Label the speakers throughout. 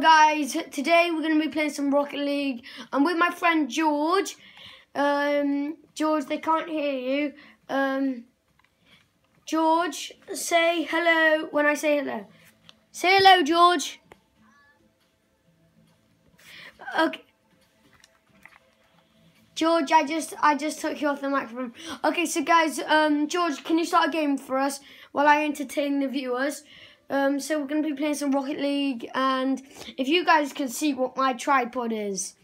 Speaker 1: guys, today we're going to be playing some Rocket League. I'm with my friend George. Um, George, they can't hear you. Um, George, say hello when I say hello. Say hello, George. Okay. George, I just I just took you off the microphone. Okay, so guys, um, George, can you start a game for us while I entertain the viewers? Um, so we're going to be playing some Rocket League, and if you guys can see what my tripod is,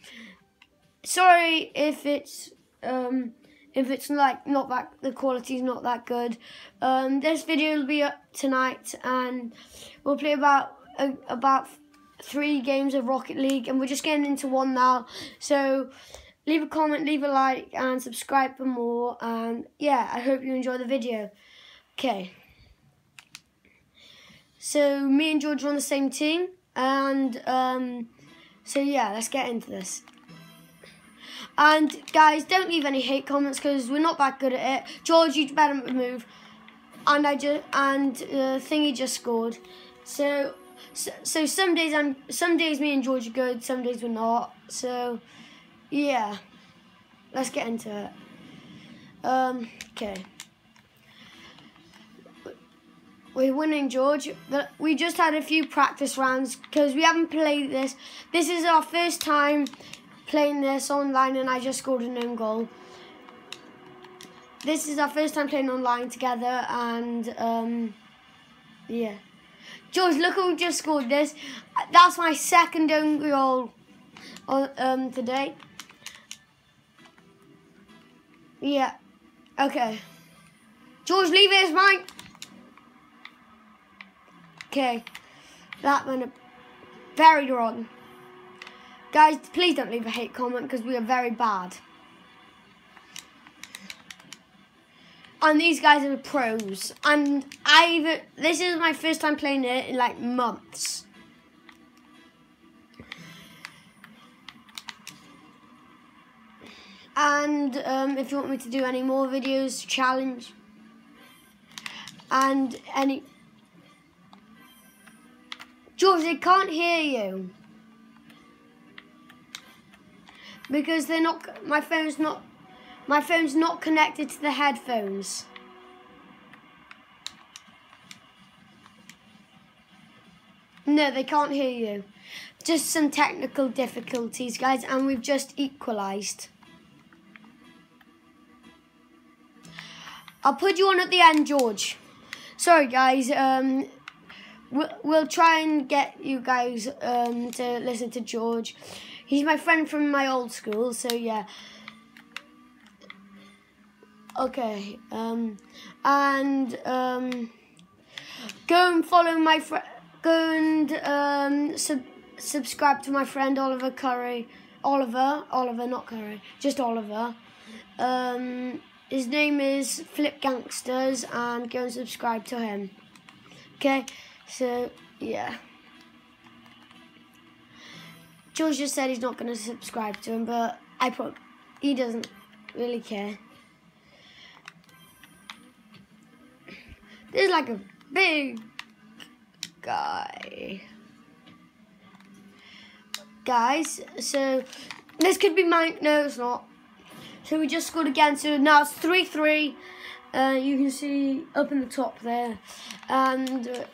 Speaker 1: sorry if it's um, if it's like not that the quality's not that good. Um, this video will be up tonight, and we'll play about uh, about three games of Rocket League, and we're just getting into one now. So leave a comment, leave a like, and subscribe for more. And yeah, I hope you enjoy the video. Okay. So me and George are on the same team, and um, so yeah, let's get into this. And guys, don't leave any hate comments because we're not that good at it. George, you better move. And I just and uh, thingy just scored. So, so so some days I'm some days me and George are good, some days we're not. So yeah, let's get into it. Um, okay. We're winning, George. We just had a few practice rounds because we haven't played this. This is our first time playing this online, and I just scored an own goal. This is our first time playing online together, and um, yeah. George, look who just scored this. That's my second own goal um, today. Yeah. Okay. George, leave it as mine. Okay, that went very wrong. Guys, please don't leave a hate comment because we are very bad. And these guys are pros. And I've this is my first time playing it in like months. And um, if you want me to do any more videos, challenge, and any George, they can't hear you. Because they're not, my phone's not, my phone's not connected to the headphones. No, they can't hear you. Just some technical difficulties, guys, and we've just equalised. I'll put you on at the end, George. Sorry, guys. Um, we'll, we'll try and get you guys um, to listen to George. He's my friend from my old school, so yeah. Okay, um, and um, go and follow my friend. Go and um, sub subscribe to my friend Oliver Curry. Oliver, Oliver, not Curry, just Oliver. Um, his name is Flip Gangsters, and go and subscribe to him. Okay. So, yeah. George just said he's not going to subscribe to him, but I put he doesn't really care. There's like a big guy. Guys, so this could be mine. No, it's not. So we just scored again. So now it's 3-3. Uh, you can see up in the top there. And... Uh,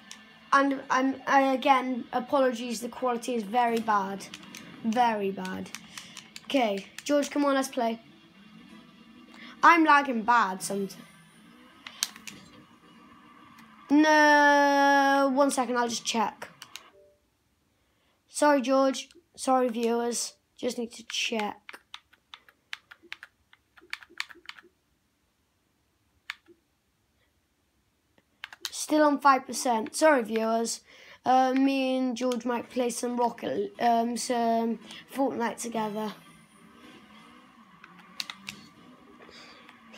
Speaker 1: and I'm I, again apologies. The quality is very bad, very bad. Okay, George, come on, let's play. I'm lagging bad sometimes. No, one second, I'll just check. Sorry, George. Sorry, viewers. Just need to check. Still on 5%. Sorry, viewers. Uh, me and George might play some Rocket, um, some Fortnite together.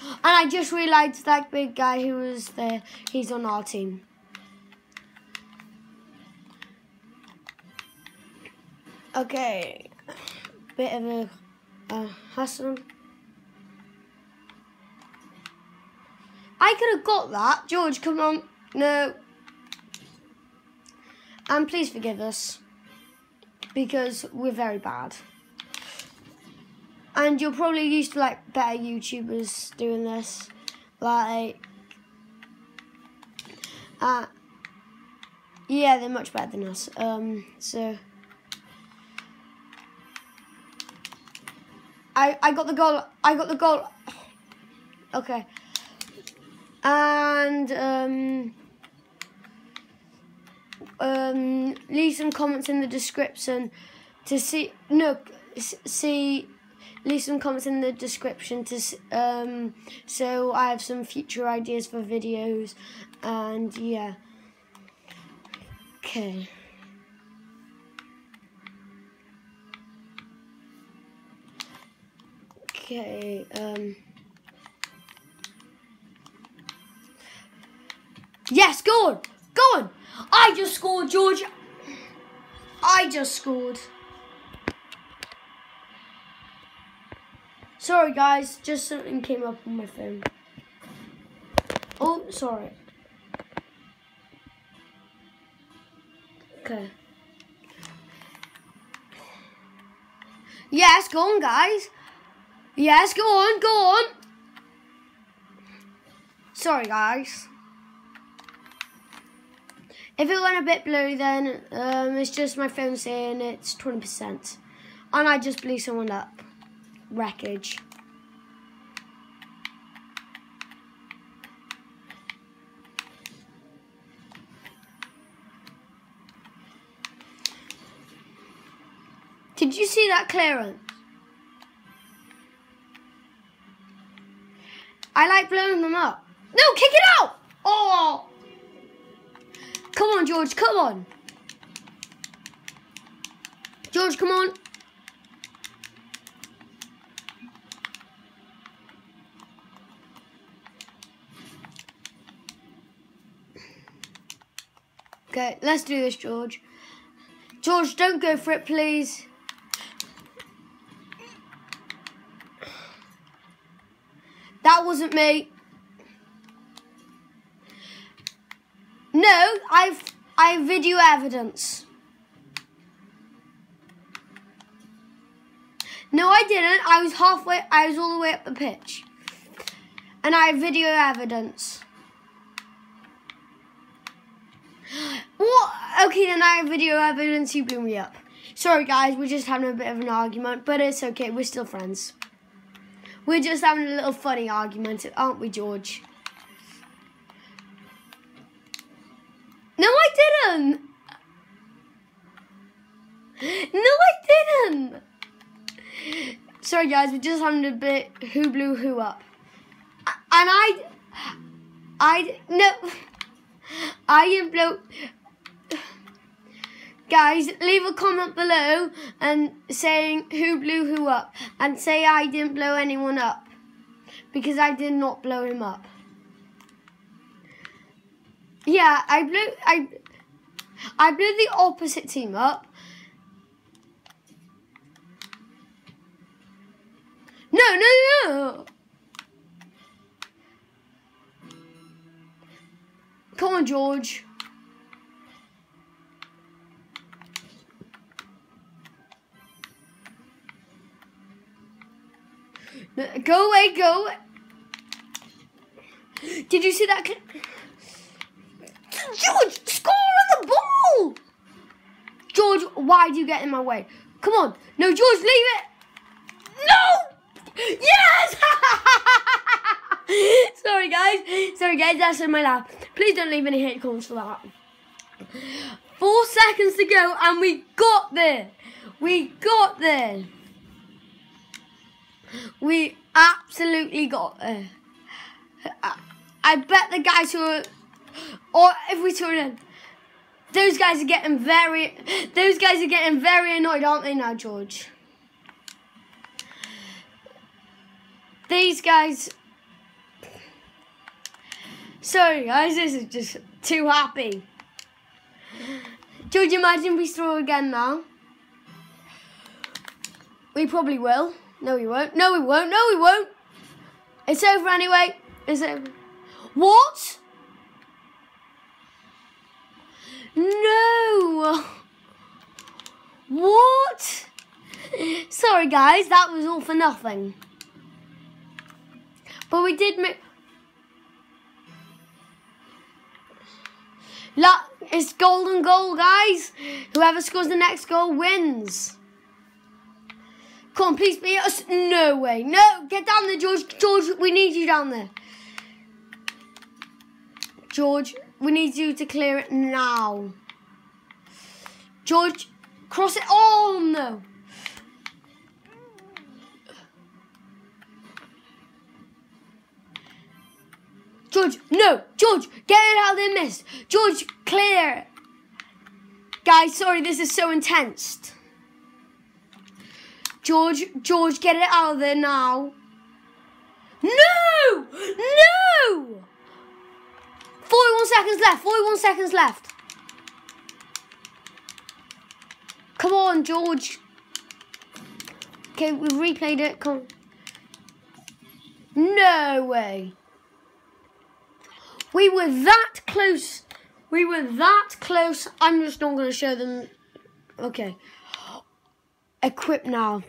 Speaker 1: And I just realised that big guy who was there, he's on our team. Okay, bit of a, a hustle. I could have got that. George, come on. No. And please forgive us. because we're very bad. And you're probably used to like better YouTubers doing this. Like, uh, yeah, they're much better than us. Um, so. I, I got the goal. I got the goal. Okay. And um, um, leave some comments in the description to see. No, see. Leave some comments in the description to um, so I have some future ideas for videos, and yeah. Okay. Okay, um... Yes, go on! Go on! I just scored, George! I just scored. Sorry, guys. Just something came up on my phone. Oh, sorry. Okay. Yes, go on, guys. Yes, go on, go on. Sorry, guys. If it went a bit blue, then um, it's just my phone saying it's 20%. And I just blew someone up. Wreckage. Did you see that clearance? I like blowing them up. No, kick it out! Oh! Come on, George, come on. George, come on. Okay, let's do this, George. George, don't go for it, please. That wasn't me. I've I have video evidence. No, I didn't. I was halfway. I was all the way up the pitch, and I have video evidence. What? Okay, then I have video evidence. You blew me up. Sorry, guys. We're just having a bit of an argument, but it's okay. We're still friends. We're just having a little funny argument, aren't we, George? Didn't. No, I didn't. Sorry, guys. We're just having a bit who blew who up. And I... I... No. I didn't blow... Guys, leave a comment below and saying who blew who up and say I didn't blow anyone up because I did not blow him up. Yeah, I blew I I blew the opposite team up. No, no, no. Come on, George. Go away, go away. Did you see that? George, why do you get in my way? Come on. No, George, leave it. No! Yes! Sorry, guys. Sorry, guys. That's in my lap. Please don't leave any hate comments for that. Four seconds to go, and we got there. We got there. We absolutely got there. I bet the guys who are, or if we turn in, those guys are getting very, those guys are getting very annoyed, aren't they now, George? These guys, sorry guys, this is just too happy. George, imagine we throw again now. We probably will. No, we won't. No, we won't. No, we won't. It's over anyway. It's over. What? No. What? Sorry, guys, that was all for nothing. But we did make... La it's golden goal, guys. Whoever scores the next goal wins. Come on, please beat us. No way. No, get down there, George. George, we need you down there. George, we need you to clear it now. George, cross it. Oh, no. George, no! George, get it out of there, miss! George, clear! Guys, sorry, this is so intense. George, George, get it out of there now. No! No! 41 seconds left, 41 seconds left. Come on, George. Okay, we've replayed it. Come on. No way. We were that close. We were that close. I'm just not going to show them. Okay. Equip now.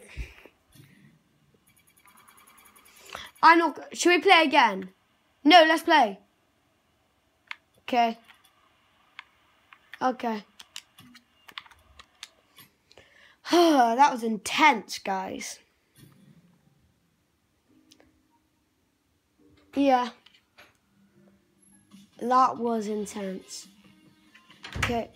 Speaker 1: I'm not. Should we play again? No, let's play. Okay. Okay. that was intense, guys. Yeah. That was intense. Okay.